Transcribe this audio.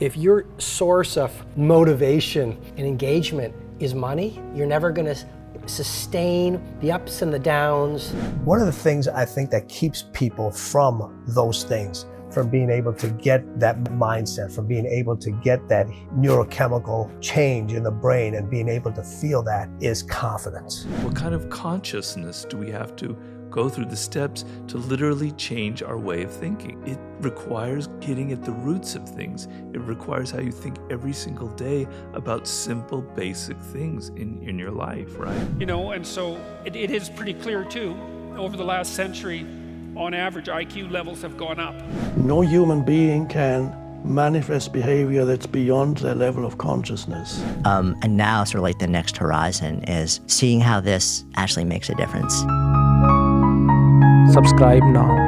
If your source of motivation and engagement is money, you're never going to sustain the ups and the downs. One of the things I think that keeps people from those things, from being able to get that mindset, from being able to get that neurochemical change in the brain and being able to feel that is confidence. What kind of consciousness do we have to go through the steps to literally change our way of thinking. It requires getting at the roots of things. It requires how you think every single day about simple, basic things in, in your life, right? You know, and so it, it is pretty clear too, over the last century, on average, IQ levels have gone up. No human being can manifest behavior that's beyond their level of consciousness. Um, and now, sort of like the next horizon is seeing how this actually makes a difference. Subscribe now.